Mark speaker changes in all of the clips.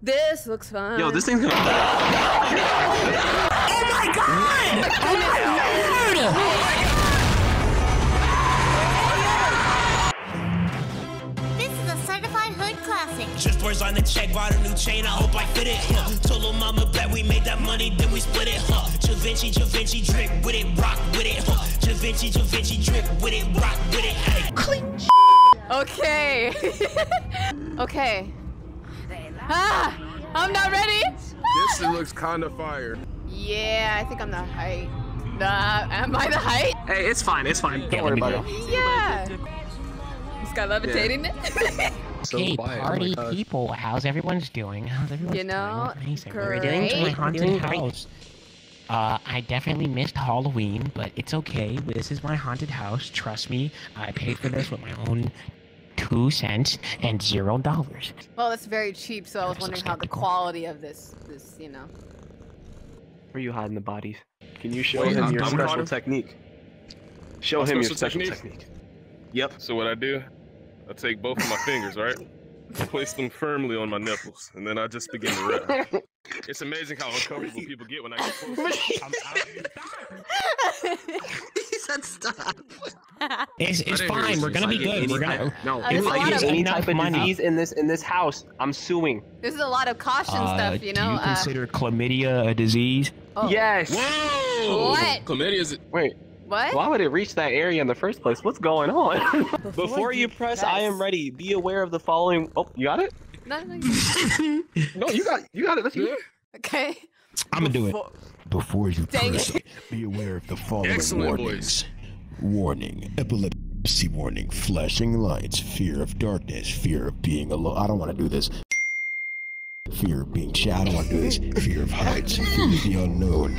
Speaker 1: This looks fun.
Speaker 2: Yo, this thing's gonna.
Speaker 3: This is a certified hood classic.
Speaker 4: Just boys on the check, bought a new chain, I hope I fit it. Huh. Told lil' mama bet we made that money, then we split it. Huh. Da Vinci, Da Vinci, drip with it, rock with it. Huh. Da Vinci, Da Vinci, drip with it, rock with it. Ay.
Speaker 1: Okay. okay. Ah, I'm not ready.
Speaker 5: This looks kind of fire.
Speaker 1: Yeah, I think I'm the height. Nah, am I the height?
Speaker 2: Hey, it's fine. It's fine. Don't worry about it.
Speaker 1: Yeah. This guy levitating it.
Speaker 5: So
Speaker 6: Hey,
Speaker 5: quiet.
Speaker 6: party
Speaker 5: Oh
Speaker 6: people, how's everyone's doing? How's everyone
Speaker 1: You know,
Speaker 6: doing? Nice. We're doing to my haunted house. Uh, I definitely missed Halloween, but it's okay. This is my haunted house. Trust me, I paid for this with my own two cents and zero dollars.
Speaker 1: well, that's very cheap, so I was
Speaker 6: I'm
Speaker 1: wondering how the quality of this, this, you know.
Speaker 2: Where are you hiding the bodies? Can you show
Speaker 5: Wait,
Speaker 2: him
Speaker 5: I'm-
Speaker 2: your special
Speaker 5: Connor?
Speaker 2: technique? Show
Speaker 5: My
Speaker 2: him your
Speaker 5: special
Speaker 2: special
Speaker 5: technique?
Speaker 2: technique. Yep.
Speaker 5: So what I do, I take both of my fingers, right? Place them firmly on my nipples, and then I just begin to rap. It's amazing how uncomfortable people get when I get close. I'm out.
Speaker 2: he said stop.
Speaker 6: It's, it's fine. We're
Speaker 5: you
Speaker 6: gonna be
Speaker 5: said.
Speaker 6: good. We're gonna.
Speaker 2: No, if
Speaker 1: a
Speaker 2: I
Speaker 1: lot
Speaker 2: get any type of disease in this in this house, I'm suing.
Speaker 1: This is a lot of caution
Speaker 6: Uh,
Speaker 1: stuff, you know.
Speaker 6: do you
Speaker 1: uh,
Speaker 6: consider chlamydia a disease?
Speaker 1: oh,
Speaker 2: Yes.
Speaker 5: Whoa!
Speaker 1: What?
Speaker 5: Chlamydia is
Speaker 2: Wait,
Speaker 1: What?
Speaker 2: why would it reach that area in the first place? What's going on? Before you press I am ready, be aware of the following. Oh, you got it?
Speaker 1: No, no, you-
Speaker 2: No, you got you got it. Let's do it.
Speaker 1: okay.
Speaker 6: I'm gonna do it.
Speaker 1: Before-
Speaker 7: Before you
Speaker 1: Dang
Speaker 7: press,
Speaker 1: it.
Speaker 7: be aware of the following
Speaker 5: Excellent
Speaker 7: warnings. Warning: epilepsy warning, flashing lights, fear of darkness, fear of being alone. I don't want to do this. Fear of being shot. I don't want to do this. Fear of heights, fear of the unknown,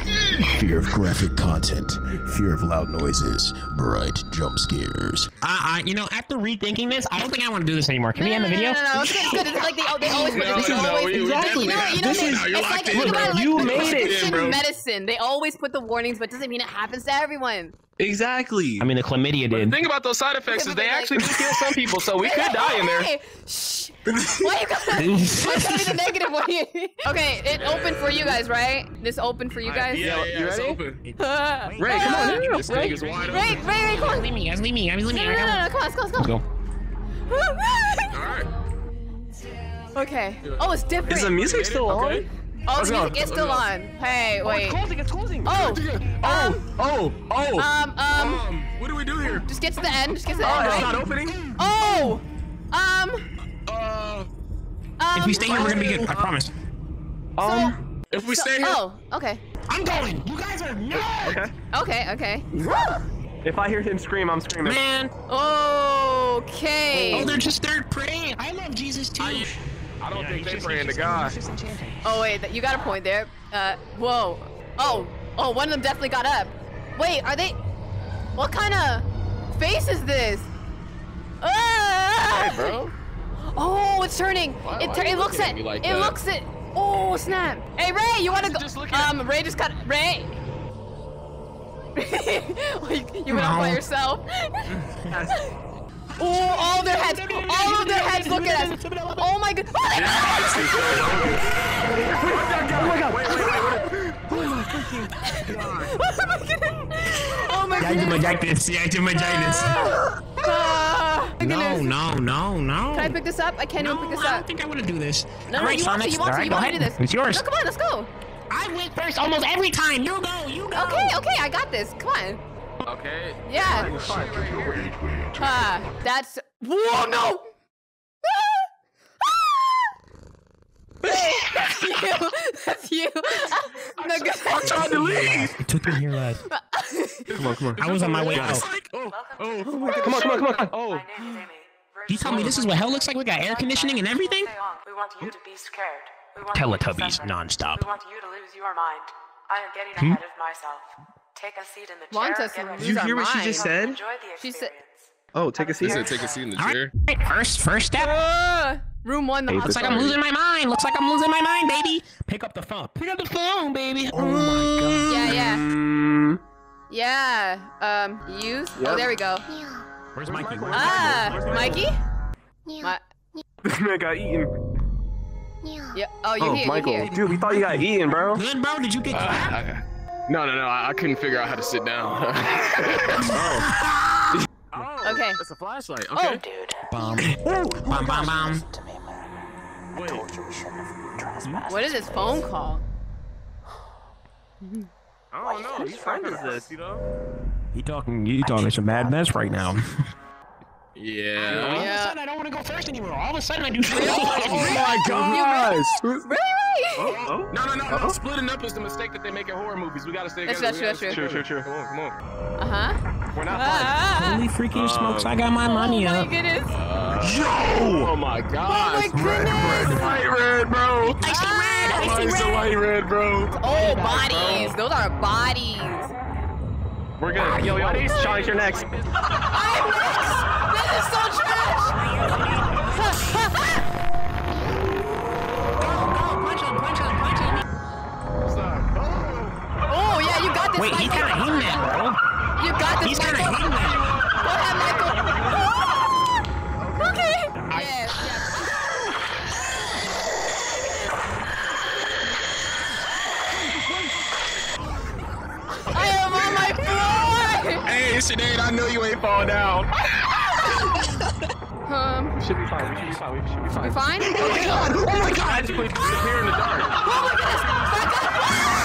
Speaker 7: fear of graphic content, fear of loud noises, bright jump scares.
Speaker 6: Uh, uh, you know, after rethinking this, I don't think I want to do this anymore. Can we end the video?
Speaker 1: No, no, no, it's good, it's good. It's like they, they always put.
Speaker 5: No,
Speaker 1: They
Speaker 5: no,
Speaker 1: always,
Speaker 5: we- we
Speaker 1: exactly.
Speaker 5: definitely
Speaker 1: You know,
Speaker 5: have
Speaker 1: you know,
Speaker 5: to.
Speaker 1: it's,
Speaker 5: Now you're
Speaker 1: it's like,
Speaker 5: in,
Speaker 1: think
Speaker 5: bro.
Speaker 1: about it
Speaker 2: You
Speaker 1: like
Speaker 2: made it.
Speaker 1: prescription
Speaker 5: Bro.
Speaker 1: medicine. They always put the warnings, but doesn't mean it happens to everyone.
Speaker 2: Exactly.
Speaker 6: I mean, the chlamydia did.
Speaker 5: The thing about those side effects
Speaker 1: Okay,
Speaker 5: is they
Speaker 1: like-
Speaker 5: actually do kill some people, so we could die in there.
Speaker 1: Hey, shh. Why you gotta? Why you gotta be the negative one? okay, it opened for you guys, right? This opened for you guys.
Speaker 5: Yeah, yeah,
Speaker 2: you
Speaker 5: it's
Speaker 2: ready?
Speaker 5: open.
Speaker 2: Ray, come on. No, no, no.
Speaker 5: This
Speaker 2: Ray.
Speaker 5: thing is wide
Speaker 1: Ray,
Speaker 5: open.
Speaker 1: Ray, Ray, come on.
Speaker 6: Leave me, guys. Leave me. Guys, leave me.
Speaker 1: No,
Speaker 6: I
Speaker 1: no, no, no, come on, let's go, let's
Speaker 6: Let's
Speaker 1: go.
Speaker 6: go.
Speaker 5: Alright.
Speaker 1: okay. Oh, it's different.
Speaker 2: Is the music still on?
Speaker 5: Okay.
Speaker 1: oh, the music is still on. Hey, oh, wait.
Speaker 2: It's closing. It's closing.
Speaker 1: Oh,
Speaker 2: Oh, oh, oh.
Speaker 1: um, um,
Speaker 5: Um, what do we do here?
Speaker 1: just get to the end. Just get to the
Speaker 2: Oh,
Speaker 1: end, Oh,
Speaker 2: it's
Speaker 1: right?
Speaker 2: not opening.
Speaker 1: Oh, um,
Speaker 5: Uh,
Speaker 1: um.
Speaker 6: If we stay here, we're gonna be good. I promise.
Speaker 2: Um.
Speaker 5: if we
Speaker 1: so-
Speaker 5: stay here,
Speaker 1: Oh, okay.
Speaker 6: I'm going. You guys are nuts.
Speaker 2: Okay.
Speaker 1: Okay, okay.
Speaker 2: If I hear him scream, I'm screaming.
Speaker 6: Man.
Speaker 1: Okay.
Speaker 6: Oh, they're just they're praying. I love Jesus too.
Speaker 5: I don't think they're praying to God.
Speaker 1: Oh wait, you got a point there. Uh, whoa. Oh, oh, one of them definitely got up. Wait, are they? What kind of face is this? Ah!
Speaker 5: Hey, bro.
Speaker 1: Oh, it's turning.
Speaker 5: Why-
Speaker 1: it
Speaker 5: why
Speaker 1: tur-
Speaker 5: are you
Speaker 1: it looks
Speaker 5: looking
Speaker 1: at.
Speaker 5: at me like
Speaker 1: it
Speaker 5: that?
Speaker 1: looks at. Oh snap! Hey Ray, you wanna go?
Speaker 5: Just look at-
Speaker 1: Um, Ray just got Ray. you you went off by yourself. Oh, all their heads, all of their heads look at us. Oh my god. Oh my
Speaker 6: Yeah, I do
Speaker 1: goodness.
Speaker 6: vaginas. Yeah, I do vaginas.
Speaker 1: Ah, my
Speaker 6: No,
Speaker 1: goodness.
Speaker 6: no, no, no.
Speaker 1: Can I pick this up? I can't
Speaker 6: no,
Speaker 1: even pick this
Speaker 6: I don't
Speaker 1: up.
Speaker 6: think I want to do this.
Speaker 1: No,
Speaker 6: All
Speaker 1: no,
Speaker 6: right,
Speaker 1: you want to,
Speaker 6: Sonic.
Speaker 1: you want
Speaker 6: All
Speaker 1: to,
Speaker 6: right,
Speaker 1: you
Speaker 6: go
Speaker 1: want to do
Speaker 6: ahead.
Speaker 1: this.
Speaker 6: It's yours.
Speaker 1: No, come on, let's go.
Speaker 6: I went first almost every time. You go, you go.
Speaker 1: Okay, okay, I got this. Come on.
Speaker 5: Okay.
Speaker 1: Yeah. Ah, that's. Whoa, no! That's you. That's you. No, good.
Speaker 5: I'm trying to leave.
Speaker 6: It took me here last.
Speaker 2: Come on, come on.
Speaker 6: I was on my way out.
Speaker 5: Like, oh, oh,
Speaker 2: Come on, come on, come on, come on. Oh.
Speaker 6: You tell me this is what hell looks like? We got air conditioning and everything?
Speaker 8: We want you to be scared. We want
Speaker 6: Teletubbies
Speaker 8: you to suffer.
Speaker 6: nonstop.
Speaker 8: We want you to lose your mind. I am getting
Speaker 6: Hmm?
Speaker 8: ahead of myself. Take a seat in the
Speaker 1: Want
Speaker 8: chair.
Speaker 1: us to
Speaker 8: ready
Speaker 1: lose
Speaker 8: to
Speaker 1: our
Speaker 2: hear what she just said?
Speaker 8: Enjoy the
Speaker 1: She said-
Speaker 8: experience.
Speaker 2: Oh, take a seat.
Speaker 5: He said take a seat in the
Speaker 6: All
Speaker 5: chair.
Speaker 6: right, first, first step.
Speaker 1: Ah, room one, the
Speaker 2: Hate
Speaker 6: Looks like. I'm losing my mind. Looks like I'm losing my mind, baby. Pick up the phone. Pick up the phone, baby. Oh my god.
Speaker 1: Yeah, yeah,
Speaker 2: Mm,
Speaker 1: yeah. Um, use. Oh, there we go.
Speaker 6: Where's Mikey?
Speaker 1: Ah, Mikey.
Speaker 2: this man got eaten.
Speaker 1: Yeah. Oh, you're
Speaker 2: Oh,
Speaker 1: here.
Speaker 2: Michael,
Speaker 1: You're here.
Speaker 2: dude, we thought you got eaten, bro.
Speaker 6: Good, bro. Did you get
Speaker 5: Uh,
Speaker 6: clapped?
Speaker 5: I- no, no, no. I, I couldn't figure out how to sit down. oh.
Speaker 1: Okay.
Speaker 5: That's a flashlight.
Speaker 1: Oh,
Speaker 5: Okay.
Speaker 6: Bum. Bum, bum, bum.
Speaker 5: Wait.
Speaker 1: what is this phone call?
Speaker 5: I don't know. Whose friend is this? You know?
Speaker 6: You talking? You talking some mad mess right now?
Speaker 5: Yeah.
Speaker 6: All of a sudden, I don't want to go first anymore. All of a sudden, I do.
Speaker 2: Oh my gosh!
Speaker 1: Really, right?
Speaker 5: Oh, no, no, no, no. Splitting up is the mistake that they make in horror movies. We gotta stay together.
Speaker 1: that's
Speaker 5: We gotta
Speaker 1: true,
Speaker 5: stay
Speaker 2: that's true.
Speaker 5: Come on, come on.
Speaker 1: Uh huh.
Speaker 2: We're not
Speaker 1: Ah,
Speaker 6: Holy freaking smokes! I got my money
Speaker 1: oh my
Speaker 6: up.
Speaker 1: goodness.
Speaker 5: Oh my
Speaker 1: Oh
Speaker 5: gosh.
Speaker 1: my goodness.
Speaker 5: Light red, bro.
Speaker 6: Icy red,
Speaker 5: I
Speaker 6: icy
Speaker 5: like the
Speaker 6: red.
Speaker 5: light red, bro.
Speaker 1: Oh, bodies. Those are bodies.
Speaker 2: We're good. Yo, yo, Charlie, you're next.
Speaker 1: This is so trash. Oh yeah, you got this.
Speaker 6: Wait, he
Speaker 1: Michael.
Speaker 6: kind of hitting that, bro.
Speaker 1: You got this.
Speaker 6: He's kind of
Speaker 1: Michael.
Speaker 6: hitting that.
Speaker 1: Go ahead, Michael. okay. Yes, yes. I am on my floor.
Speaker 5: Hey, Sinead, I know you ain't fall down.
Speaker 1: Um,
Speaker 2: We should be fine. We should be fine. We should be fine.
Speaker 1: you fine?
Speaker 5: Oh my god! Oh my god! Just wait, disappear in the dark.
Speaker 1: Oh my goodness.
Speaker 2: I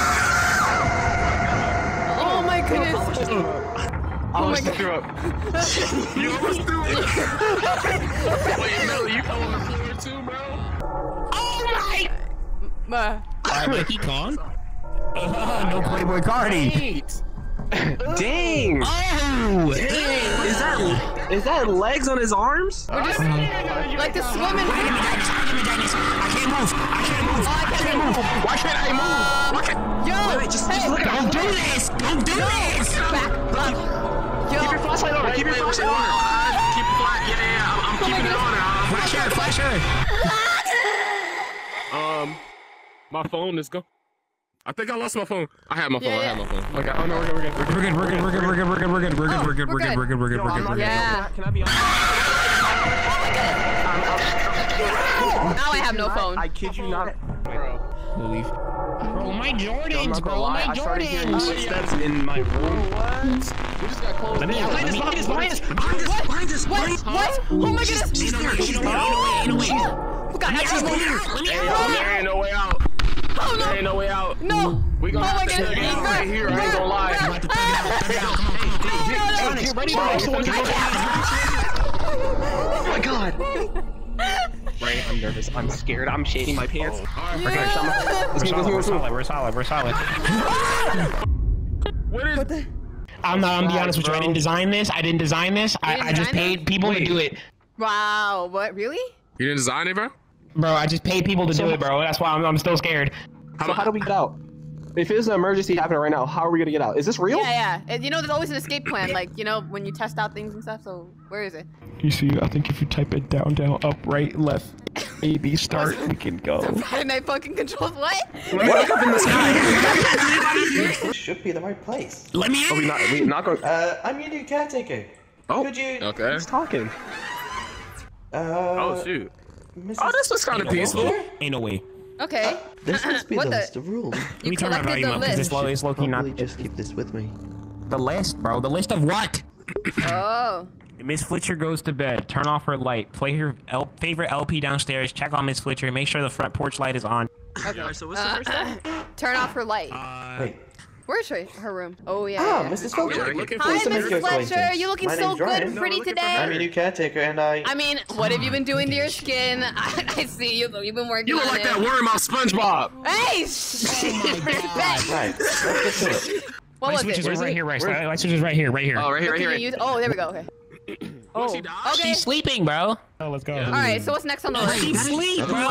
Speaker 1: Oh my
Speaker 2: almost
Speaker 1: God.
Speaker 2: threw up.
Speaker 5: You almost threw it. Wait, Melly, you fell on the floor too, bro?
Speaker 1: Uh,
Speaker 6: Alright, but he gone. no Playboi Carti.
Speaker 2: Dang!
Speaker 6: Oh!
Speaker 2: Is that is that legs on his arms?
Speaker 1: we're just like the swimming.
Speaker 6: Give me Dennis, give. I can't move. I can't move.
Speaker 1: Oh, I can't move.
Speaker 5: Why can't I move? Why can't...
Speaker 1: Yo,
Speaker 2: Wait, just-
Speaker 1: hey,
Speaker 2: just look at
Speaker 6: Don't do this! Don't do this!
Speaker 1: back up. Yo,
Speaker 2: Keep your flashlight on. Keep your flashlight on.
Speaker 5: Keep it flat. Yeah, yeah, I'm, I'm keeping it on. Uh,
Speaker 6: Flash her, flash her.
Speaker 5: Um, my phone is gone. I think I lost my phone. I had my phone.
Speaker 1: Yeah,
Speaker 5: I had my phone.
Speaker 2: Okay. Oh no, we're good. We're good. We're good.
Speaker 6: We're good, we're good, we're good, we're good, we're good, we're good, we're good, we're good, we're good, we're good, we're good, we're good, we're good, we're good.
Speaker 1: Yeah.
Speaker 2: Can I be on?
Speaker 1: Now I have no phone.
Speaker 2: I kid you not.
Speaker 6: Holy f- Bro, my
Speaker 2: I'm
Speaker 6: Jordans,
Speaker 2: not gonna
Speaker 6: bro,
Speaker 2: lie.
Speaker 6: my
Speaker 2: I started hearing
Speaker 6: Jordans.
Speaker 2: footsteps in my room.
Speaker 5: We just got closed.
Speaker 6: Let me, let me,
Speaker 2: Behind us, behind us,
Speaker 1: What?
Speaker 2: behind us,
Speaker 1: What?
Speaker 2: behind us.
Speaker 1: What? Oh my goodness.
Speaker 6: Ain't no way, ain't no way, ain't no way, ain't no way.
Speaker 1: We got extra
Speaker 6: Let me
Speaker 1: room.
Speaker 6: out, let me
Speaker 5: Hey,
Speaker 6: out.
Speaker 5: yo, there ain't no way out.
Speaker 1: Oh
Speaker 5: There ain't
Speaker 1: no.
Speaker 5: no way out.
Speaker 1: No.
Speaker 5: We gonna
Speaker 1: Oh
Speaker 5: have
Speaker 1: my
Speaker 5: to
Speaker 1: goodness.
Speaker 5: figure it out right here. I ain't gonna lie.
Speaker 6: I'm about to thug it out, thug it out, come on, come on, come on.
Speaker 2: Get
Speaker 6: ready,
Speaker 2: bro.
Speaker 6: bro.
Speaker 2: Oh my god. Ray, I'm nervous. I'm scared. I'm shaking my pants. Oh.
Speaker 1: Yeah.
Speaker 2: Let's move, let's move, let's move.
Speaker 6: We're solid, we're solid.
Speaker 5: What is? What the?
Speaker 6: I'm not, I'm gonna be honest with you, I didn't design this, I didn't design this, I,
Speaker 1: didn't
Speaker 6: I just
Speaker 1: design
Speaker 6: paid people to do it.
Speaker 1: Wow. What? Really?
Speaker 5: You didn't design it, bro?
Speaker 6: Bro, I just paid people to do it, bro, that's why I'm, I'm still scared.
Speaker 2: So how do we get out? If there's an emergency happening right now, how are we gonna get out? Is this real?
Speaker 1: Yeah, yeah. And you know, there's always an escape plan. Like, you know, when you test out things and stuff. So, where is it?
Speaker 6: You see, I think if you type it down, down, up, right, left, A, B, start, we can go.
Speaker 1: Friday Night Funkin' controls. What?
Speaker 2: What up in the sky?
Speaker 9: should be the right place.
Speaker 6: Let me
Speaker 2: Are we
Speaker 6: in!
Speaker 2: not? We not going?
Speaker 9: Uh, I'm your new caretaker.
Speaker 2: Oh.
Speaker 9: Could you?
Speaker 5: Okay.
Speaker 2: Who's talking?
Speaker 9: Uh,
Speaker 5: Oh shoot.
Speaker 9: Mrs.
Speaker 5: Oh, this was kind of peaceful.
Speaker 6: Ain't no way.
Speaker 1: Okay.
Speaker 9: This must be
Speaker 1: What
Speaker 9: the
Speaker 1: the-
Speaker 9: list of rules.
Speaker 6: Let me turn my
Speaker 1: collected
Speaker 6: volume
Speaker 1: the
Speaker 6: up, because
Speaker 1: list.
Speaker 6: this low is not...
Speaker 9: Just keep this with me.
Speaker 6: The list, bro, the list of what?
Speaker 1: Oh.
Speaker 6: Miss Fletcher goes to bed. Turn off her light. Play her L- favorite LP downstairs. Check on Miss Fletcher. Make sure the front porch light is on.
Speaker 2: Okay. So what's the
Speaker 1: Uh,
Speaker 2: first step?
Speaker 1: turn off her light.
Speaker 9: Wait.
Speaker 1: Where's her, her room? Oh yeah.
Speaker 9: Ah,
Speaker 1: yeah.
Speaker 9: Mrs.
Speaker 5: Oh,
Speaker 9: Fletcher.
Speaker 5: yeah, looking
Speaker 1: Hi,
Speaker 5: for
Speaker 9: to make
Speaker 1: Fletcher.
Speaker 9: acquaintance.
Speaker 1: You looking
Speaker 9: My
Speaker 1: so good and pretty
Speaker 5: looking for
Speaker 1: today.
Speaker 9: I'm your new caretaker, and I.
Speaker 1: I mean, what have you been doing to your skin? I, I see you. You've been working
Speaker 5: You look
Speaker 1: on
Speaker 5: like
Speaker 1: it.
Speaker 5: that worm out SpongeBob.
Speaker 1: Hey, respect.
Speaker 9: Right. Let's get to it.
Speaker 1: What
Speaker 6: Light
Speaker 1: was
Speaker 6: switch
Speaker 1: it?
Speaker 6: is
Speaker 2: Where's
Speaker 6: right
Speaker 2: it?
Speaker 6: here, right?
Speaker 2: Where-
Speaker 6: Light switch is right here, right here.
Speaker 2: Oh, right here, right
Speaker 1: Can
Speaker 2: here.
Speaker 1: you use? Oh, there we go. Okay.
Speaker 5: Oh, she.
Speaker 1: Okay.
Speaker 6: She's sleeping, bro. Oh, let's go.
Speaker 1: All right. So what's next on the list?
Speaker 6: She's sleep, bro.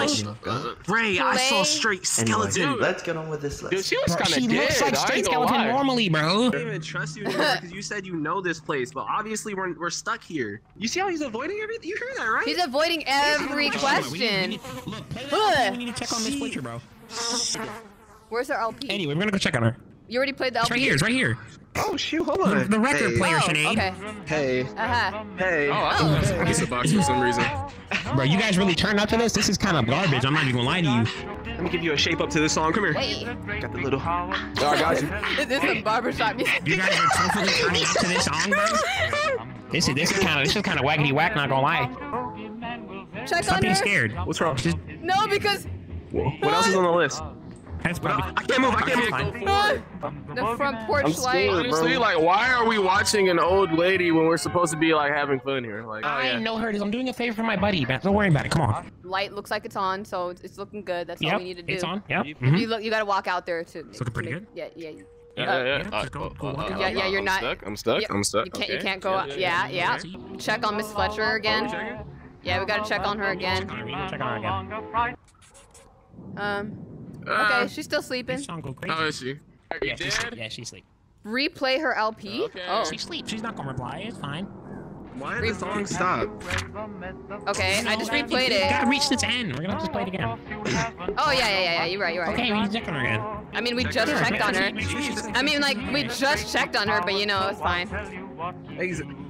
Speaker 2: Ray, I saw
Speaker 1: Play.
Speaker 2: straight
Speaker 9: Anyway,
Speaker 2: skeleton.
Speaker 9: let's get on with this
Speaker 5: Dude, she looks
Speaker 6: Bro,
Speaker 5: kind of
Speaker 6: she
Speaker 5: dead.
Speaker 6: looks like straight
Speaker 5: ain't
Speaker 6: skeleton
Speaker 5: lie.
Speaker 6: normally, bro.
Speaker 2: I don't even trust you anymore because you said you know this place, but obviously we're, we're stuck here. You see how he's avoiding everything? You hear that, right?
Speaker 1: He's avoiding every
Speaker 6: We need- we
Speaker 1: question.
Speaker 6: need- Look, play. We need to check on Miss Fletcher, bro.
Speaker 1: Where's her LP?
Speaker 6: Anyway, we're gonna go check on her.
Speaker 1: You already played the LP?
Speaker 6: It's
Speaker 1: LP.
Speaker 6: right here. It's right here.
Speaker 2: Oh shoot, hold on.
Speaker 6: The record
Speaker 2: hey,
Speaker 6: player,
Speaker 1: Oh,
Speaker 6: Sinead.
Speaker 1: okay.
Speaker 2: Hey,
Speaker 1: Uh-huh.
Speaker 2: hey.
Speaker 5: Oh, I thought that was a pizza box for some reason.
Speaker 6: Bro, you guys really turned up to this? This is kind of garbage. I'm not even gonna lie to you.
Speaker 2: Let me give you a shape up to this song. Come here.
Speaker 1: Wait.
Speaker 2: Got the little.
Speaker 5: Oh, I got you.
Speaker 1: Is this some barbershop music?
Speaker 6: You guys are totally turning up to this song, bro. This is this is kind of this is kind of wackety whack. Not gonna lie.
Speaker 1: Check
Speaker 6: Stop
Speaker 1: on
Speaker 6: being
Speaker 1: her.
Speaker 6: scared.
Speaker 2: What's wrong?
Speaker 6: Just
Speaker 1: No, because
Speaker 2: What else is on the list?
Speaker 6: That's probably.
Speaker 2: I can't move. I can't move.
Speaker 6: Fine.
Speaker 1: uh, the front porch light
Speaker 2: I'm
Speaker 1: light.
Speaker 2: scared.
Speaker 5: Honestly, like, why are we watching an old lady when we're supposed to be like having fun here? Like,
Speaker 6: I know her. I'm doing a favor for my buddy, man. Don't worry about it. Come on.
Speaker 1: Light looks like it's on, so it's, it's looking good. That's all we need to do.
Speaker 6: it's on. Yep.
Speaker 1: You
Speaker 6: mhm.
Speaker 1: look. You gotta walk out there to.
Speaker 6: It's looking pretty
Speaker 1: to
Speaker 6: good.
Speaker 1: Yeah, yeah.
Speaker 5: yeah,
Speaker 1: Uh,
Speaker 5: yeah, yeah.
Speaker 6: yeah, just go- go walk
Speaker 5: uh,
Speaker 6: out.
Speaker 1: Yeah, yeah, you're
Speaker 5: I'm
Speaker 1: not-
Speaker 5: Stuck. I'm stuck.
Speaker 1: Yep.
Speaker 5: I'm stuck.
Speaker 1: You can't. You
Speaker 5: okay.
Speaker 1: can't go. out. Yeah, yeah. Check on Miss Fletcher again. Yeah, we gotta check on her again.
Speaker 6: Check on her again.
Speaker 1: Um.
Speaker 5: Uh,
Speaker 1: Okay, she's still sleeping.
Speaker 6: This song go crazy.
Speaker 5: How is she? Are you
Speaker 6: Yeah, she's
Speaker 5: dead?
Speaker 6: yeah, she's asleep.
Speaker 1: Replay her LP.
Speaker 5: Okay.
Speaker 1: Oh.
Speaker 6: She sleeps. She's not gonna reply. It's fine.
Speaker 2: Why did the song stop?
Speaker 1: Okay, I just replayed
Speaker 6: It
Speaker 1: it.
Speaker 6: gotta reach its end. We're gonna have to play it again.
Speaker 1: Oh yeah, yeah, yeah, yeah. You're right. You're right.
Speaker 6: Okay, we need to check on her again.
Speaker 1: I mean, we just checked on her. I mean, like we just checked on her, but you know, it's fine.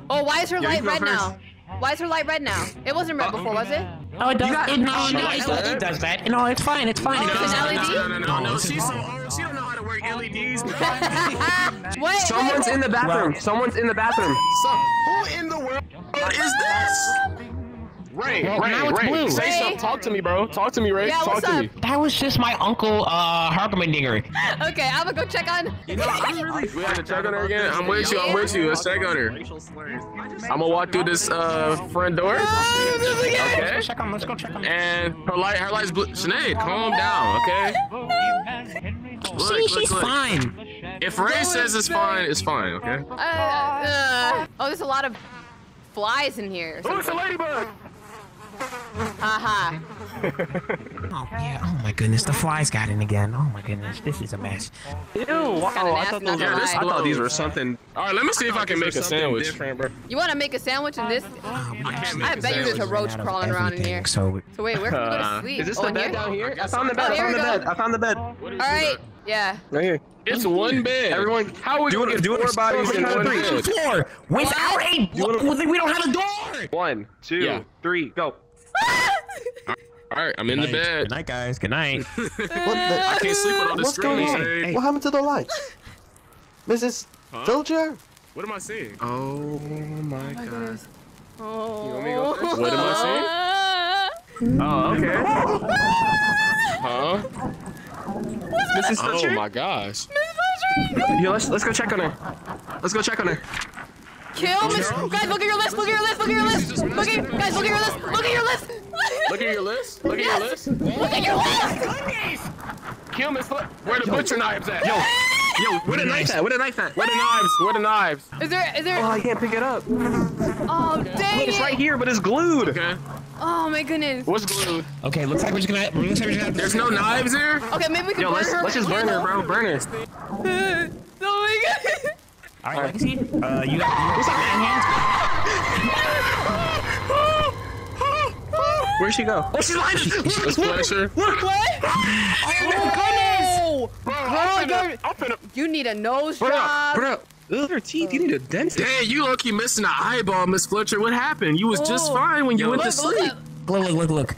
Speaker 1: Oh, why is her
Speaker 2: Yeah,
Speaker 1: light red
Speaker 2: first.
Speaker 1: now? Why is her light red now? It wasn't red before, was it?
Speaker 6: Oh, it does.
Speaker 2: got-
Speaker 6: it, no, no,
Speaker 2: no,
Speaker 6: it, does-
Speaker 2: not.
Speaker 6: it does that. No, it's fine. It's fine.
Speaker 1: Oh,
Speaker 6: It
Speaker 1: it's
Speaker 6: does.
Speaker 1: an
Speaker 5: No,
Speaker 1: LED?
Speaker 5: no, no, no, no.
Speaker 6: No, it's
Speaker 5: She's so old. She don't know how to work LEDs.
Speaker 1: Wait,
Speaker 2: Someone's
Speaker 1: wait.
Speaker 2: in the bathroom. Someone's in the bathroom.
Speaker 5: So, who in the world is this? Ray,
Speaker 6: Well,
Speaker 5: Ray,
Speaker 6: now it's
Speaker 5: Ray,
Speaker 6: blue.
Speaker 5: say
Speaker 1: Ray.
Speaker 5: something. Talk to me, bro. Talk to me, Ray.
Speaker 1: Yeah,
Speaker 5: Talk
Speaker 1: what's
Speaker 5: to
Speaker 1: up?
Speaker 5: me.
Speaker 6: That was just my uncle, uh, Hargamendinger.
Speaker 1: Okay, I'm gonna go check on.
Speaker 2: You know, I'm really.
Speaker 5: We have to check on her again. I'm with you. I'm with you. Let's check on her.
Speaker 2: Racial slurs.
Speaker 5: I'm gonna walk through this uh front door. Okay.
Speaker 6: Let's check on. Let's go check on.
Speaker 5: And her light, her light's blue. Sinead, calm down, okay? Look,
Speaker 6: See,
Speaker 5: look,
Speaker 6: she's
Speaker 5: look.
Speaker 6: fine.
Speaker 5: If Ray says it's fine, it's fine, okay?
Speaker 1: Uh, uh, oh, there's a lot of flies in here.
Speaker 5: Oh, it's a ladybug.
Speaker 1: Haha.
Speaker 6: Oh yeah. Oh my goodness, the flies got in again. Oh my goodness, this is a mess.
Speaker 2: Ew! Wow, I thought those
Speaker 1: gonna
Speaker 2: I thought these were something.
Speaker 5: All right, let me see if I can make a sandwich.
Speaker 2: bro.
Speaker 1: You want to make a sandwich in this?
Speaker 6: Oh, we
Speaker 5: can't
Speaker 6: actually-
Speaker 5: make
Speaker 1: I
Speaker 5: a
Speaker 1: bet you there's a roach crawling around in here.
Speaker 6: So
Speaker 1: So wait, where can we go to
Speaker 5: Uh,
Speaker 1: sleep?
Speaker 2: Is this
Speaker 1: oh,
Speaker 2: the
Speaker 1: in
Speaker 2: bed
Speaker 1: here?
Speaker 2: down here? I found the bed.
Speaker 1: Oh,
Speaker 2: I found the
Speaker 1: go.
Speaker 2: bed. I found the bed.
Speaker 5: What is
Speaker 1: All right.
Speaker 5: it?
Speaker 1: Yeah.
Speaker 2: Right here.
Speaker 5: It's one bed.
Speaker 2: Everyone,
Speaker 5: How are we
Speaker 2: doing?
Speaker 5: gonna get
Speaker 2: do it
Speaker 5: four bodies in one bed?
Speaker 6: floor without a. We don't have a door.
Speaker 2: One, two,
Speaker 5: Yeah.
Speaker 2: three, go.
Speaker 5: All right, I'm in the bed.
Speaker 6: Good night, guys. Good night.
Speaker 9: What the?
Speaker 5: I can't sleep with all this
Speaker 9: What's going
Speaker 5: screaming.
Speaker 9: on?
Speaker 5: Sinead.
Speaker 9: What happened to the lights? Mrs.
Speaker 5: Huh?
Speaker 9: Filcher?
Speaker 5: What am I seeing?
Speaker 2: Oh my oh god.
Speaker 1: Oh.
Speaker 2: You want me to go first?
Speaker 5: What am I
Speaker 2: oh. seeing? Oh, okay.
Speaker 5: Huh?
Speaker 2: Mrs.
Speaker 5: Oh
Speaker 2: Fletcher?
Speaker 5: my gosh.
Speaker 2: Yeah, let's let's go check on her. Let's go check on her.
Speaker 1: Kill Miss. Guys, look at your list. Look at your list. Look at your list. Look at guys. Look at your list. Look at your list.
Speaker 5: Look at your list. Look at your list.
Speaker 1: Look at your list.
Speaker 5: Kill Miss Where the butcher knives at?
Speaker 2: Yo, yo, where the knife at? Where the knife at?
Speaker 5: Where the knives? Where the knives?
Speaker 1: Is there? Is there?
Speaker 2: Oh, I can't pick it up.
Speaker 1: Oh dang
Speaker 2: Look, it's right here, but it's glued.
Speaker 5: Okay.
Speaker 1: Oh my goodness.
Speaker 5: What's glued?
Speaker 6: Okay, looks like we're just gonna. We're just gonna.
Speaker 5: There's no knives here?
Speaker 1: Okay, maybe we can
Speaker 2: Yo,
Speaker 1: burn
Speaker 2: let's
Speaker 1: her.
Speaker 2: let's just burn her, bro. Burn her.
Speaker 1: oh my god.
Speaker 6: All right, Legacy. Uh, you got. What's up, man? Hands.
Speaker 2: Where'd she go? Oh, she's lying.
Speaker 5: Miss Fletcher.
Speaker 1: What? Oh my goodness.
Speaker 5: Bro,
Speaker 1: I'm
Speaker 5: finna- I'm finna-
Speaker 1: You need a nose
Speaker 2: Put
Speaker 1: job.
Speaker 2: put up. Ugh, her teeth. You need a dentist.
Speaker 5: Dang, you lucky missing an eyeball, Miss Fletcher. What happened? You was just
Speaker 1: Oh.
Speaker 5: fine when you
Speaker 2: Yo,
Speaker 5: went to
Speaker 1: Look, look
Speaker 5: sleep.
Speaker 6: Look, look, look, look.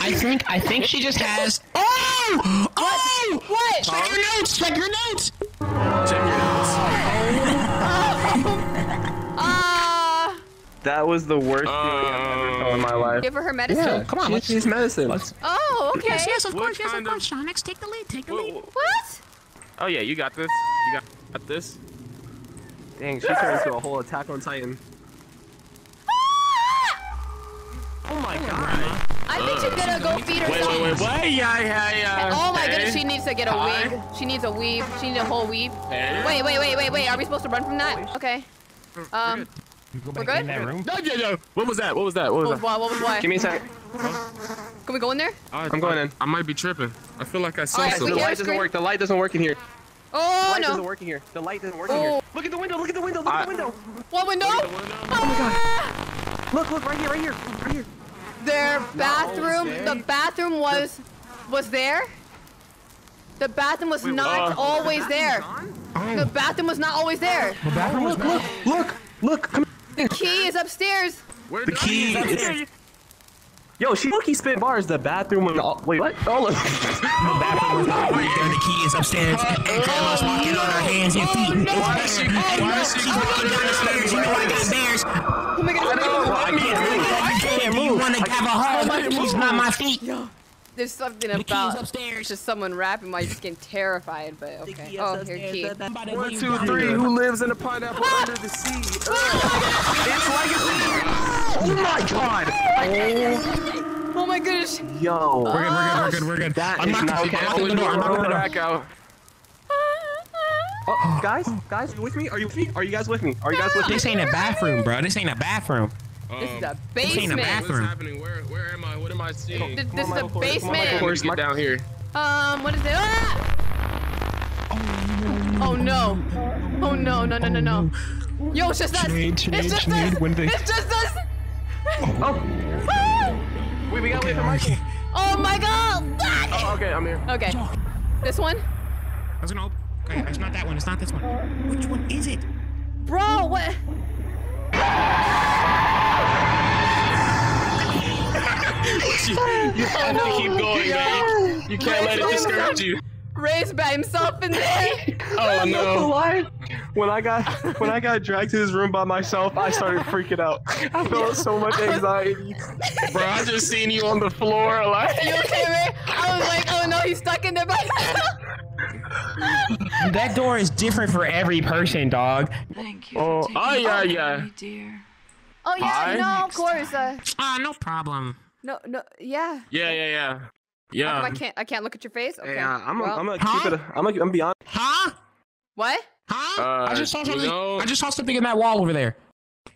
Speaker 6: I think, I think she just has. Oh! Oh!
Speaker 1: What?
Speaker 6: Check your notes. Check your notes.
Speaker 5: Check your notes.
Speaker 2: That was the worst feeling I've ever felt in my life.
Speaker 1: Give her her medicine.
Speaker 2: Yeah,
Speaker 6: come on,
Speaker 2: she
Speaker 6: let's-
Speaker 2: needs medicine.
Speaker 6: Let's.
Speaker 1: Oh, okay.
Speaker 6: Yes, yes, of
Speaker 5: What
Speaker 6: course, yes, of
Speaker 5: kind of-
Speaker 6: course. Shonix, take the lead. Take the lead.
Speaker 1: What?
Speaker 5: Oh yeah, you got this. You got, got this.
Speaker 2: Dang, she turned into a whole Attack on Titan.
Speaker 6: Oh my god.
Speaker 1: I think she's gonna go feed herself.
Speaker 5: Wait, wait, wait, wait, yeah, yeah, yeah.
Speaker 1: Oh my
Speaker 5: Hey.
Speaker 1: goodness, she needs to get a
Speaker 5: Hi.
Speaker 1: wig. She needs a weave. She needs a whole weave.
Speaker 5: Hey.
Speaker 1: Wait, wait, wait, wait, wait. Are we supposed to run from that? Okay. Um,
Speaker 6: You go
Speaker 1: We're
Speaker 6: back in
Speaker 1: good?
Speaker 6: that room.
Speaker 5: No, yeah, yeah. What was that? What was that? What
Speaker 1: what
Speaker 5: was
Speaker 1: was
Speaker 5: that?
Speaker 1: what? What was what?
Speaker 2: Give me a sec.
Speaker 1: Can we go in there?
Speaker 5: I,
Speaker 2: I'm going
Speaker 5: I-
Speaker 2: in.
Speaker 5: I might be tripping. I feel like I saw
Speaker 1: Alright,
Speaker 2: The
Speaker 5: something.
Speaker 1: can't-
Speaker 2: light doesn't work. The light doesn't work in here. Oh, The
Speaker 1: Oh
Speaker 2: light doesn't work in here. The light doesn't work in
Speaker 1: Oh.
Speaker 2: here. Look at the window. Look at the window. Look at the window.
Speaker 1: What window? Ah!
Speaker 2: Oh my god. Look, look, right here, right here, right here.
Speaker 1: Their bathroom. The bathroom was was there. The bathroom was
Speaker 2: Wait,
Speaker 1: not
Speaker 5: what?
Speaker 1: always
Speaker 2: The
Speaker 1: there.
Speaker 2: bathroom's gone? Oh.
Speaker 1: The bathroom was not always there.
Speaker 2: The bathroom look, look, look, look, come
Speaker 1: The key is upstairs.
Speaker 5: Where
Speaker 2: The key is Yo, she look, he spit bars. The bathroom was all, wait, what? Oh, look.
Speaker 6: The bathroom was not right there. The key is upstairs. And oh, grandma's walking on her hands and oh, feet.
Speaker 5: Why is she? Why is she
Speaker 6: walking down the stairs? You know I got bears.
Speaker 1: Oh my god.
Speaker 2: I can't oh
Speaker 6: You can't move. You want to have a hug? She's not my feet.
Speaker 1: There's something
Speaker 6: The
Speaker 1: about
Speaker 6: upstairs.
Speaker 1: just someone rapping my skin terrified, but okay. Oh, here, key.
Speaker 5: One, two, three. Who lives in a pineapple ah! under the sea? Ah!
Speaker 2: It's legacy. Oh my god.
Speaker 1: Oh oh my goodness.
Speaker 2: Yo.
Speaker 6: We're good. We're good. We're good. We're good.
Speaker 2: That
Speaker 6: I'm not
Speaker 2: not
Speaker 6: going
Speaker 2: okay.
Speaker 6: to the door. I'm not going to the door.
Speaker 5: Back out.
Speaker 2: Oh, guys, guys, you with me? Are you with me? Are you guys with me? Are you guys with me?
Speaker 6: This ain't a bathroom, bro. This ain't a bathroom.
Speaker 1: This is a
Speaker 6: This ain't a
Speaker 1: basement.
Speaker 6: bathroom.
Speaker 5: What's happening? Where? Where am I? What am I seeing?
Speaker 1: Th- This
Speaker 2: on,
Speaker 1: is a
Speaker 2: Michael Kors. Come on,
Speaker 1: basement.
Speaker 2: Kors.
Speaker 5: Get down here.
Speaker 1: Um, what is it? Ah! Oh no. Oh no, no, no, no, no. Yo, it's just us.
Speaker 6: Sinead,
Speaker 1: It's just
Speaker 6: Sinead,
Speaker 1: us.
Speaker 6: when they-
Speaker 1: It's just us.
Speaker 2: Oh,
Speaker 1: Ah!
Speaker 2: wait, we gotta wait for Michael.
Speaker 1: Oh my god.
Speaker 2: Oh, okay, I'm here.
Speaker 1: Okay. This one?
Speaker 6: That's no. Okay, it's not that one. It's not this one. Which one is it?
Speaker 1: Bro, what?
Speaker 5: You have to keep going, man. You can't let it discourage you.
Speaker 1: Raised by himself in there.
Speaker 5: Oh no.
Speaker 2: lie. When I got when I got dragged to this room by myself, I started freaking out. I felt so much anxiety.
Speaker 5: Bro, I just seen you on the floor like.
Speaker 1: You okay, Ray? I was like, oh no, he's stuck in there by himself.
Speaker 6: That door is different for every person, dog.
Speaker 8: Thank you.
Speaker 5: Oh,
Speaker 8: for
Speaker 5: oh
Speaker 8: taking
Speaker 5: yeah,
Speaker 8: care
Speaker 5: yeah.
Speaker 8: me, dear.
Speaker 1: Oh yeah,
Speaker 5: Hi.
Speaker 1: no, of course. Uh,
Speaker 6: Ah, no problem.
Speaker 1: No, no, yeah.
Speaker 5: Yeah, yeah, yeah. Yeah.
Speaker 1: I can't, I can't look at your face. Okay.
Speaker 2: Hey, uh, I'm gonna
Speaker 1: well,
Speaker 2: I'm gonna
Speaker 6: Huh?
Speaker 2: keep it. I'm gonna I'm be honest.
Speaker 6: Huh?
Speaker 1: What?
Speaker 6: Huh?
Speaker 5: Uh,
Speaker 6: I just saw
Speaker 5: you
Speaker 6: something.
Speaker 5: know-
Speaker 6: I just saw something in that wall over there.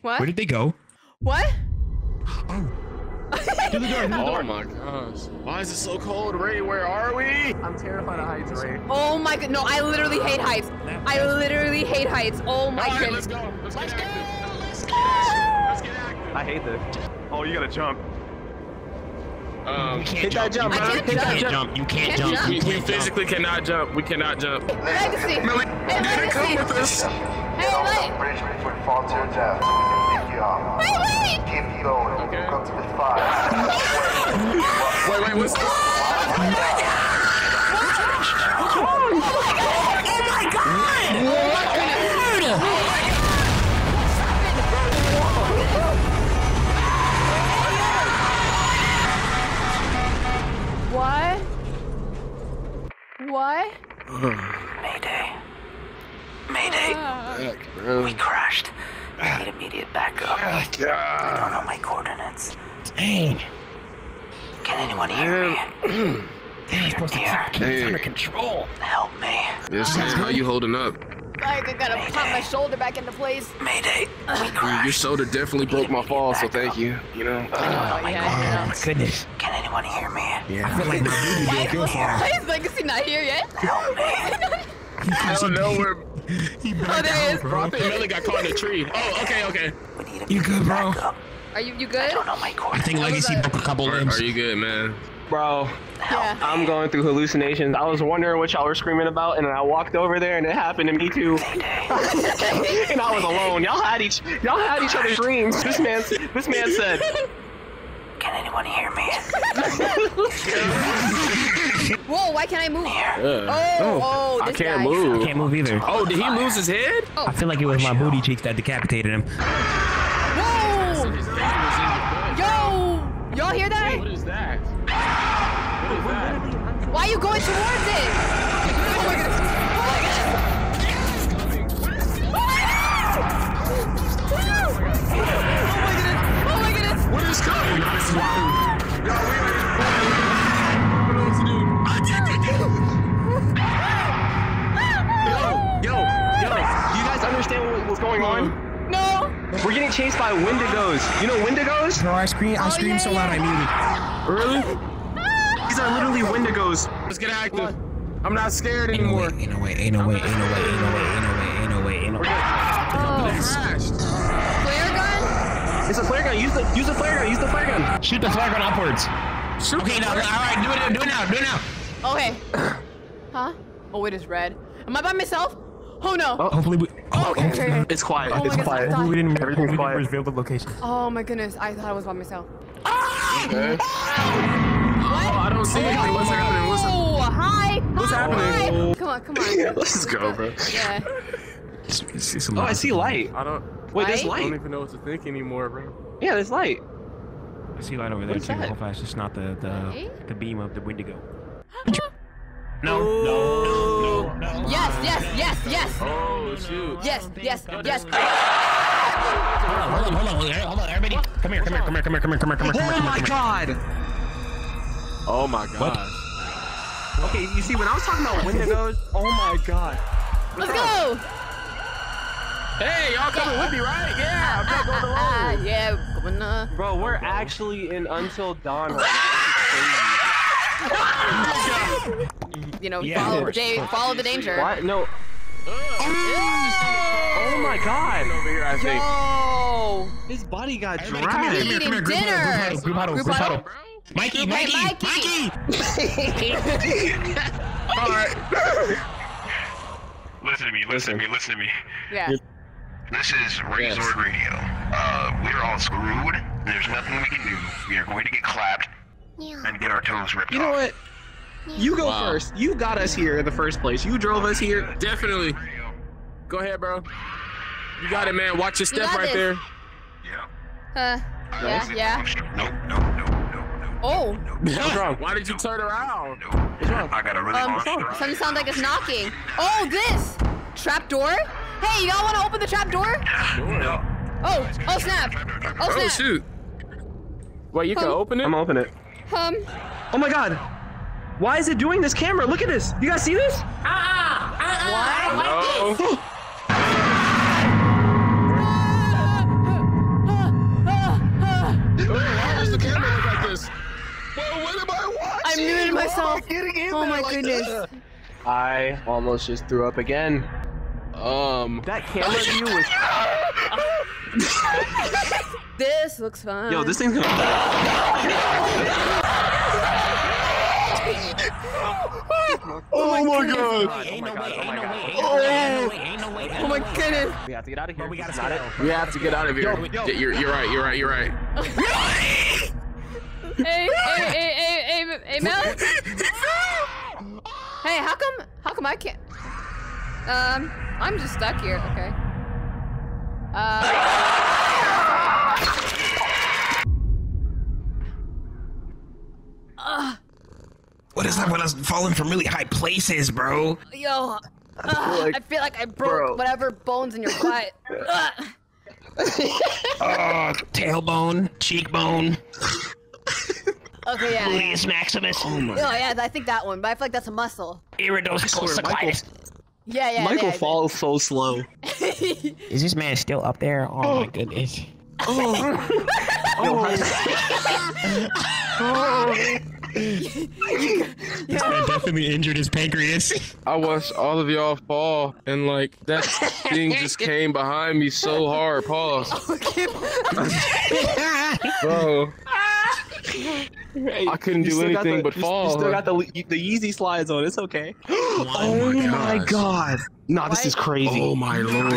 Speaker 1: What?
Speaker 6: Where did they go?
Speaker 1: What?
Speaker 6: Oh. To the door. To the
Speaker 5: Oh
Speaker 6: door.
Speaker 5: my gosh. Why is it so cold, Ray? Where are we?
Speaker 2: I'm terrified of heights, Ray.
Speaker 1: Oh my god, no, I literally hate heights. I literally hate heights. Oh my
Speaker 5: All right,
Speaker 1: goodness.
Speaker 5: let's go. Let's get active. Let's get active. Let's get active.
Speaker 2: I hate this. Oh, you gotta jump.
Speaker 5: Um,
Speaker 6: You can't
Speaker 2: that
Speaker 6: jump.
Speaker 2: jump,
Speaker 6: You
Speaker 2: man.
Speaker 1: can't
Speaker 2: Hit
Speaker 6: You
Speaker 2: that jump.
Speaker 6: jump. You can't
Speaker 1: Can't
Speaker 6: jump.
Speaker 1: jump.
Speaker 6: You
Speaker 5: we, we
Speaker 6: can't jump.
Speaker 5: physically cannot jump. We cannot jump.
Speaker 1: Legacy.
Speaker 5: Millie,
Speaker 1: Hey,
Speaker 5: Dana, come with us.
Speaker 1: Hey, wait.
Speaker 10: bridge before fall to your death we can pick you up.
Speaker 1: Wait, wait.
Speaker 10: Keep going.
Speaker 5: Okay.
Speaker 10: Go to the fire.
Speaker 5: Wait, wait, what's this?
Speaker 1: What?
Speaker 8: Mayday. Mayday.
Speaker 5: Heck, bro.
Speaker 8: We crashed. I need immediate backup. I don't know my coordinates.
Speaker 6: Dang.
Speaker 8: Can anyone hear me?
Speaker 6: Damn, supposed to
Speaker 8: Here.
Speaker 6: keep this under control.
Speaker 8: Help me.
Speaker 5: Yes, man. How you holding up?
Speaker 1: Like, I gotta pop my shoulder back into place.
Speaker 8: Mayday. We
Speaker 5: Your shoulder definitely broke my fall, so thank you. You know.
Speaker 1: Oh,
Speaker 8: my oh,
Speaker 1: yeah,
Speaker 6: Oh
Speaker 1: yeah.
Speaker 6: my goodness.
Speaker 8: Can anyone hear me? Yeah.
Speaker 6: I feel like my booty did good for him.
Speaker 1: Why is Legacy not here yet?
Speaker 8: Help me.
Speaker 5: I don't know where.
Speaker 1: Oh, there he is.
Speaker 5: Bro, I got caught in a tree. Oh, okay, okay.
Speaker 8: We need
Speaker 6: You good, bro?
Speaker 1: Are you you good?
Speaker 8: I
Speaker 1: good?
Speaker 8: don't know my
Speaker 6: I think Legacy broke a couple limbs.
Speaker 5: are you good, man?
Speaker 2: Bro,
Speaker 1: Yeah.
Speaker 2: I'm going through hallucinations. I was wondering what y'all were screaming about, and then I walked over there, and it happened to me too. and I was alone. Y'all had each y'all had each other's dreams. This man this man said,
Speaker 8: Can anyone hear me?
Speaker 1: Whoa, why can't I move?
Speaker 5: Yeah.
Speaker 1: Oh, oh, oh,
Speaker 5: I
Speaker 1: this
Speaker 5: can't
Speaker 1: guy.
Speaker 5: move.
Speaker 6: I can't move either.
Speaker 5: Oh, did he lose his head? Oh.
Speaker 6: I feel like it was my booty cheeks that decapitated him.
Speaker 1: Whoa! Yo! Y'all hear that? Are you going towards it? Oh my goodness. Oh my goodness. Oh my goodness. Oh my goodness.
Speaker 5: What is coming? Yo, we I don't know what to do.
Speaker 2: "Yo, yo, yo, you guys understand what, what's going on?
Speaker 1: No.
Speaker 2: We're getting chased by Wendigos. You know Wendigos?
Speaker 6: Bro, I screamed. I
Speaker 1: Oh,
Speaker 6: screamed
Speaker 1: yeah,
Speaker 6: so loud I
Speaker 1: yeah.
Speaker 6: muted.
Speaker 5: Really?
Speaker 2: These are literally Wendigos.
Speaker 5: Let's get active. I'm not scared anymore.
Speaker 6: Ain't no way. Ain't no way. Ain't no way. Ain't no way. Ain't no way. Ain't no way. Ain't no way.
Speaker 1: Oh.
Speaker 5: Crashed.
Speaker 1: Flare gun?
Speaker 2: It's a flare gun. Use the use the flare gun. Use the flare gun.
Speaker 6: Shoot the flare gun upwards. Okay, now. All right, do it. Do it now. Do it now.
Speaker 1: Okay. Huh? Oh, it is red. Am I by myself? Oh no. Oh.
Speaker 6: Hopefully we.
Speaker 1: Oh, oh okay, okay, okay.
Speaker 2: It's quiet.
Speaker 1: Oh
Speaker 2: it's quiet.
Speaker 1: stop.
Speaker 6: Hopefully we didn't.
Speaker 2: Everything's
Speaker 6: we
Speaker 2: quiet.
Speaker 6: didn't reveal the location.
Speaker 1: Oh my goodness, I thought I was by myself. Ah!
Speaker 5: Okay.
Speaker 1: What?
Speaker 5: Oh, I don't see anything. What's happening? What's happening?
Speaker 1: Oh, hi.
Speaker 5: What's
Speaker 1: hi,
Speaker 5: happening?
Speaker 1: Hi. Come on, come on.
Speaker 5: Let's go, bro.
Speaker 1: Yeah.
Speaker 6: It's, it's, it's
Speaker 2: Oh,
Speaker 6: lot.
Speaker 2: I see light.
Speaker 5: I don't.
Speaker 2: Wait, there's
Speaker 1: Light?
Speaker 5: I don't even know what to think anymore, bro.
Speaker 2: Yeah, there's light.
Speaker 6: I see light over there
Speaker 2: What's
Speaker 6: too.
Speaker 2: that?
Speaker 6: Hopefully it's just not the the,
Speaker 1: Right?
Speaker 6: the beam of the Wendigo. No, no, no, no, no.
Speaker 1: Yes, yes, yes, yes.
Speaker 5: Oh shoot.
Speaker 1: Yes, yes, yes.
Speaker 6: Hold on, hold on, hold on, hold on, everybody. Come here, come here, come here, come here, come here, come here, come here.
Speaker 2: Oh my god.
Speaker 5: Oh my god.
Speaker 2: Okay, you see, when I was talking about Wendigos, oh my god.
Speaker 1: Let's go.
Speaker 5: Hey, y'all coming with me, right? Yeah, I'm not gonna go the
Speaker 1: Ah,
Speaker 5: road.
Speaker 1: yeah, going uh.
Speaker 2: Bro, we're actually in Until Dawn right
Speaker 1: You know,
Speaker 6: Yeah,
Speaker 1: follow,
Speaker 6: of course.
Speaker 1: da- follow the danger.
Speaker 2: What? No.
Speaker 1: Oh
Speaker 2: Oh my god.
Speaker 5: Over here, I think.
Speaker 1: Yo.
Speaker 2: His body got
Speaker 6: Everybody come here, come here, come here,
Speaker 1: Eating
Speaker 6: group huddle,
Speaker 1: dinner.
Speaker 6: group huddle, group
Speaker 1: Group
Speaker 6: huddle. Mikey,
Speaker 1: Group-
Speaker 6: Mikey,
Speaker 1: hey,
Speaker 6: Mikey.
Speaker 5: All right.
Speaker 11: Listen to me, listen to me, listen to me.
Speaker 1: Yeah.
Speaker 11: This is Razor Radio. Uh, we're all screwed. There's nothing we can do. We are going to get clapped and get our toes ripped
Speaker 2: You know
Speaker 11: off.
Speaker 2: what? You go
Speaker 5: Wow.
Speaker 2: first. You got us here in the first place. You drove us here.
Speaker 5: Definitely. Go ahead, bro. You got it, man. Watch your step
Speaker 1: got
Speaker 5: right
Speaker 1: this.
Speaker 5: there.
Speaker 11: Yeah.
Speaker 1: Uh, yeah, yeah.
Speaker 11: Nope, nope.
Speaker 1: Oh,
Speaker 2: What's wrong?
Speaker 5: Why did you turn around?
Speaker 11: Nope. I got a really
Speaker 1: um,
Speaker 11: long
Speaker 1: something sounds like it's knocking. Oh, this trap door. Hey, y'all want to open the trap door?
Speaker 11: No.
Speaker 1: Oh, oh snap. Oh
Speaker 5: Oh
Speaker 1: snap.
Speaker 5: shoot. Wait, you can
Speaker 1: Um,
Speaker 5: open it?
Speaker 2: I'm gonna open it.
Speaker 1: Um,
Speaker 2: Oh my god. Why is it doing this camera? Look at this. You guys see this?
Speaker 5: No. Why I
Speaker 1: myself.
Speaker 2: Getting in
Speaker 1: Oh
Speaker 2: there
Speaker 1: my
Speaker 2: like
Speaker 1: goodness.
Speaker 2: that. I almost just threw up again.
Speaker 5: Um.
Speaker 2: That camera view was.
Speaker 1: This looks fun.
Speaker 2: Yo, this thing's gonna.
Speaker 5: Oh my god.
Speaker 6: Ain't no way, ain't
Speaker 5: Oh.
Speaker 6: ain't no way, ain't
Speaker 1: Oh my goodness.
Speaker 2: We have to get out of here.
Speaker 6: We gotta
Speaker 2: This is not
Speaker 6: stay
Speaker 2: it.
Speaker 5: We have to get out of here.
Speaker 2: Yo, yo.
Speaker 5: You're, you're right. You're right. You're right.
Speaker 1: Hey, hey, hey, hey, hey, hey, Mel. Hey, how come? How come I can't? Um, I'm just stuck here. Okay. Uh. Uh,
Speaker 6: What is that with us falling from really high places, bro?
Speaker 1: yo, uh,
Speaker 2: like-
Speaker 1: I feel like I broke
Speaker 2: Bro.
Speaker 1: whatever bones in your butt. Uh,
Speaker 6: Oh, tailbone, cheekbone,
Speaker 1: okay, yeah. yeah.
Speaker 6: gluteus maximus,
Speaker 1: oh, oh yeah, I think that one, but I feel like that's a muscle.
Speaker 6: iridospal
Speaker 2: swear, Michael-
Speaker 6: sequoias.
Speaker 1: Yeah, yeah.
Speaker 2: Michael
Speaker 1: yeah,
Speaker 2: falls so slow.
Speaker 6: Is this man still up there? Oh my goodness. Oh. Oh. This man definitely injured his pancreas.
Speaker 5: I watched all of y'all fall, and like that thing just came behind me so hard. Pause. Bro. I couldn't
Speaker 2: You
Speaker 5: do
Speaker 2: still
Speaker 5: anything
Speaker 2: the-
Speaker 5: but
Speaker 2: you-
Speaker 5: fall.
Speaker 2: You still got the the Yeezy slides on. It's okay.
Speaker 6: Oh, oh
Speaker 2: my god. Nah, this is crazy.
Speaker 5: Oh my lord.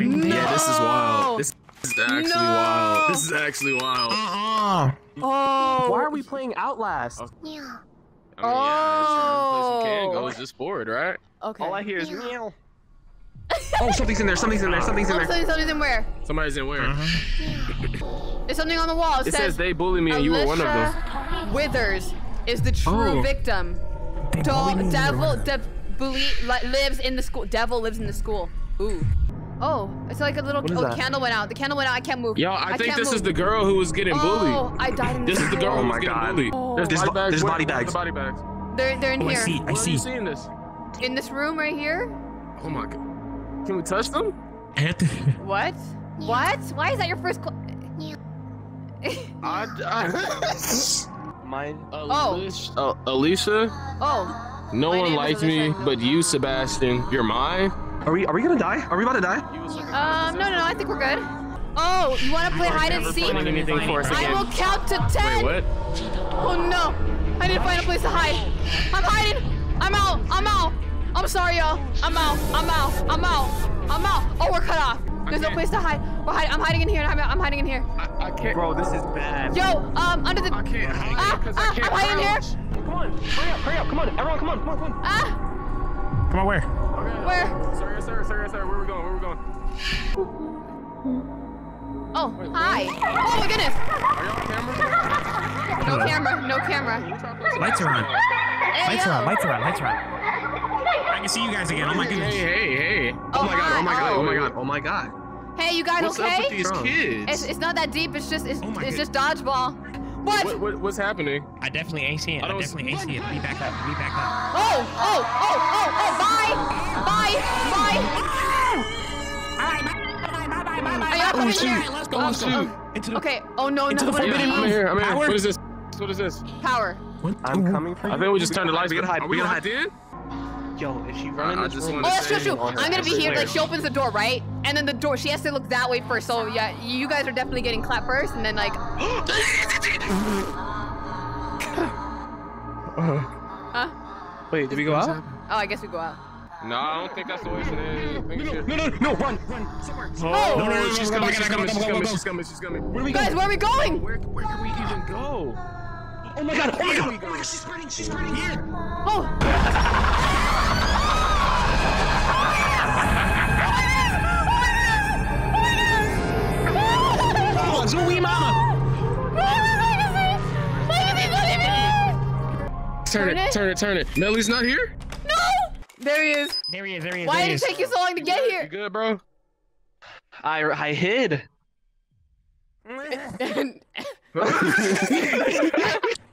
Speaker 5: Yeah, this is wild. This is actually
Speaker 1: No.
Speaker 5: wild. This is actually wild.
Speaker 6: Uh-uh.
Speaker 1: Oh.
Speaker 2: Why are we playing Outlast?
Speaker 11: Yeah.
Speaker 5: I mean, yeah, it's trying to play some
Speaker 1: Oh.
Speaker 5: Go. It's just bored, right?
Speaker 1: Okay.
Speaker 2: All I hear is meow. oh, something's in there. Something's in there. Something's in
Speaker 1: Oh,
Speaker 2: there.
Speaker 1: something, something's in where?
Speaker 5: Somebody's in where? Mm-hmm.
Speaker 1: There's something on the wall. It,
Speaker 5: It says they bully me and you were one of them.
Speaker 1: Withers is the true
Speaker 5: Oh.
Speaker 1: victim.
Speaker 6: They
Speaker 1: Do-
Speaker 6: bullied me when they
Speaker 1: devil
Speaker 6: were-
Speaker 1: de- bully, li- lives in the school. Devil lives in the school. Ooh. Oh, it's like a little. Oh, the
Speaker 2: that?
Speaker 1: candle went out. The candle went out. I can't move.
Speaker 5: Yo, I, think
Speaker 1: can't
Speaker 5: this is the girl who was getting
Speaker 1: Oh,
Speaker 5: bullied.
Speaker 1: I died in
Speaker 5: This This is the girl
Speaker 2: Oh
Speaker 5: who
Speaker 2: my
Speaker 5: was getting bullied.
Speaker 1: Oh.
Speaker 5: There's,
Speaker 2: There's
Speaker 5: body
Speaker 2: bo-
Speaker 5: bags.
Speaker 2: there's body bags.
Speaker 5: The body bags.
Speaker 1: They're they're in
Speaker 6: Oh, I
Speaker 1: here.
Speaker 6: see, I
Speaker 5: Where are you seeing this?
Speaker 1: In this room right here.
Speaker 5: Oh my god. Can we touch them?
Speaker 6: I have to-
Speaker 1: What? What? Why is that your first? Cl-
Speaker 5: I, I,
Speaker 2: Mine.
Speaker 1: Oh.
Speaker 5: Alicia, uh, Alicia,
Speaker 1: oh.
Speaker 5: no
Speaker 1: My
Speaker 5: one likes me but you, Sebastian. You're mine.
Speaker 2: Are we? Are we gonna die? Are we about to die?
Speaker 1: Um. No, no, no. I think we're good. Oh, you want to play hide and seek?
Speaker 2: Anything for us
Speaker 1: I will count to
Speaker 5: Wait,
Speaker 1: ten.
Speaker 5: what?
Speaker 1: Oh no! I need to find a place to hide. I'm hiding. I'm out. I'm out. I'm sorry, y'all. I'm out. I'm out. I'm out. I'm out. Oh, we're cut off. There's no place to hide. We're hiding. I'm hiding in here. I'm, I'm hiding in here.
Speaker 2: I can't. Bro, this is bad.
Speaker 1: Yo, um, under the.
Speaker 2: I can't hide
Speaker 1: Ah,
Speaker 2: because
Speaker 1: ah,
Speaker 2: I can't
Speaker 1: I'm hiding here.
Speaker 2: Come on, hurry up, hurry up, come on, everyone, come on, come on, come on.
Speaker 1: Ah,
Speaker 6: Come on, where?
Speaker 1: where?
Speaker 5: Sir, yes, sir, sir, yes, sir. Where we going? Where we going?
Speaker 1: Oh, hi. Oh my goodness.
Speaker 5: Are y'all on camera?
Speaker 1: No camera. No camera.
Speaker 6: Lights are on.
Speaker 1: Hey,
Speaker 6: Lights
Speaker 1: yo.
Speaker 6: are on. Lights are on. Lights are on. I can see you guys again. Oh my goodness.
Speaker 2: Hey, hey, hey.
Speaker 1: Oh,
Speaker 2: Oh, my god, oh my god, oh my god, oh my god.
Speaker 1: Hey, you guys
Speaker 2: What's
Speaker 1: okay?
Speaker 2: up with these kids?
Speaker 1: It's, it's not that deep. It's just it's,
Speaker 6: Oh
Speaker 1: it's just dodgeball. What?
Speaker 5: What, what, what's happening?
Speaker 6: I definitely AC it.
Speaker 5: I
Speaker 6: I,
Speaker 5: don't-
Speaker 6: definitely AC it. Let me back up. Let me back up.
Speaker 1: Oh, oh, oh, oh, oh, bye, bye, bye. Are y'all coming here?
Speaker 6: Let's go.
Speaker 1: Oh,
Speaker 6: Let's go.
Speaker 1: oh.
Speaker 6: Into the.
Speaker 1: Okay. Oh no,
Speaker 6: Into
Speaker 1: no.
Speaker 6: the
Speaker 1: what-
Speaker 6: forbidden
Speaker 5: I'm here, I'm here.
Speaker 6: Power?
Speaker 5: What is this? What is this?
Speaker 1: Power.
Speaker 6: What?
Speaker 2: I'm coming for you.
Speaker 5: I think we just turned the lights.
Speaker 2: We gotta hide,
Speaker 5: Are
Speaker 2: we
Speaker 5: we
Speaker 2: gotta
Speaker 5: locked
Speaker 2: hide.
Speaker 5: In?
Speaker 2: Yo, if she run in
Speaker 5: I
Speaker 2: this
Speaker 5: just
Speaker 2: room,
Speaker 1: Oh, that's true,
Speaker 5: say
Speaker 1: true. I'm gonna be here. Like she opens the door, right? And then the door, she has to look that way first. So yeah, you guys are definitely getting clapped first, and then like. huh?
Speaker 2: Wait, did we go out?
Speaker 1: Oh, I guess we go out.
Speaker 5: No, I don't think that's the way it is. Make sure.
Speaker 2: No, no, no, run, run.
Speaker 1: Oh,
Speaker 5: No, no, no, she's
Speaker 6: go,
Speaker 5: coming,
Speaker 6: go,
Speaker 5: she's
Speaker 6: go,
Speaker 5: coming, she's coming, she's coming, she's coming.
Speaker 2: Where are we going?
Speaker 1: guys, where are we going?
Speaker 5: Where, where can we even go?
Speaker 2: Oh my god, oh my god.
Speaker 6: Oh, she's sprinting. She's sprinting here.
Speaker 1: Oh.
Speaker 6: Oh, Zoe Mama.
Speaker 5: Turn
Speaker 1: Turn
Speaker 5: it,
Speaker 1: it?
Speaker 5: turn it, turn it. Melly's not here?
Speaker 1: No! There he is.
Speaker 6: There he is. There he is.
Speaker 1: Why did it take you so long to get here?
Speaker 5: You
Speaker 1: here?
Speaker 5: good, bro?
Speaker 2: I, I hid.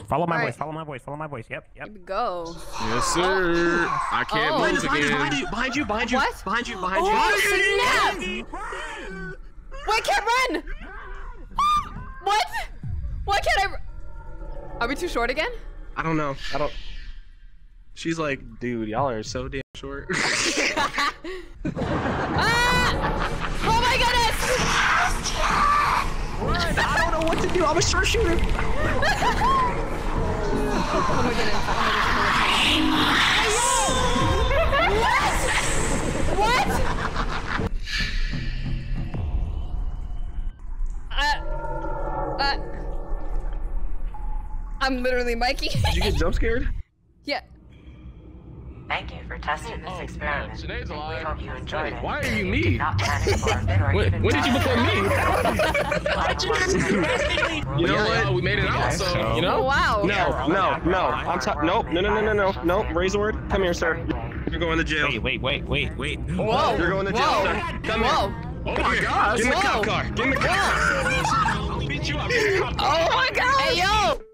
Speaker 6: Follow my
Speaker 1: All right.
Speaker 6: voice. Follow my voice. Follow my voice. Yep. Yep.
Speaker 1: Go.
Speaker 5: Yes, sir. Oh. I can't
Speaker 1: Oh.
Speaker 5: move
Speaker 2: Behind you, behind
Speaker 5: again.
Speaker 2: you, behind you, behind you,
Speaker 1: What?
Speaker 2: behind you, behind oh, you.
Speaker 1: Oh, snap! Wait, can't run! What? Why can't I? Are we too short again?
Speaker 2: I don't know. I don't. She's like, dude, y'all are so damn short.
Speaker 1: Ah! Oh my goodness!
Speaker 2: I don't know what to do. I'm a short shooter.
Speaker 1: What? Uh, I'm literally Mikey.
Speaker 2: Did you get jump scared?
Speaker 1: yeah.
Speaker 8: Thank you for testing this experiment.
Speaker 5: Sinead's
Speaker 8: We
Speaker 5: alive.
Speaker 8: hope you enjoyed it.
Speaker 5: Why are you me?
Speaker 8: Do not panic or fit or
Speaker 5: When,
Speaker 8: even
Speaker 5: when did you become me?
Speaker 2: You know what?
Speaker 5: we made it out, so, you
Speaker 1: Oh,
Speaker 5: know?
Speaker 1: wow.
Speaker 2: No, no, no. I'm t- nope. No, no, no, no, no, Nope. no. RayZord, come here, sir. You're going to jail.
Speaker 6: Wait, wait, wait, wait, wait.
Speaker 1: Whoa.
Speaker 2: You're going to jail,
Speaker 1: Whoa.
Speaker 2: sir. Come
Speaker 1: Whoa.
Speaker 2: here.
Speaker 5: Oh my gosh.
Speaker 2: Get in the cop car. Get in the cop car.
Speaker 6: Beat you up.
Speaker 1: Oh my god. Hey yo.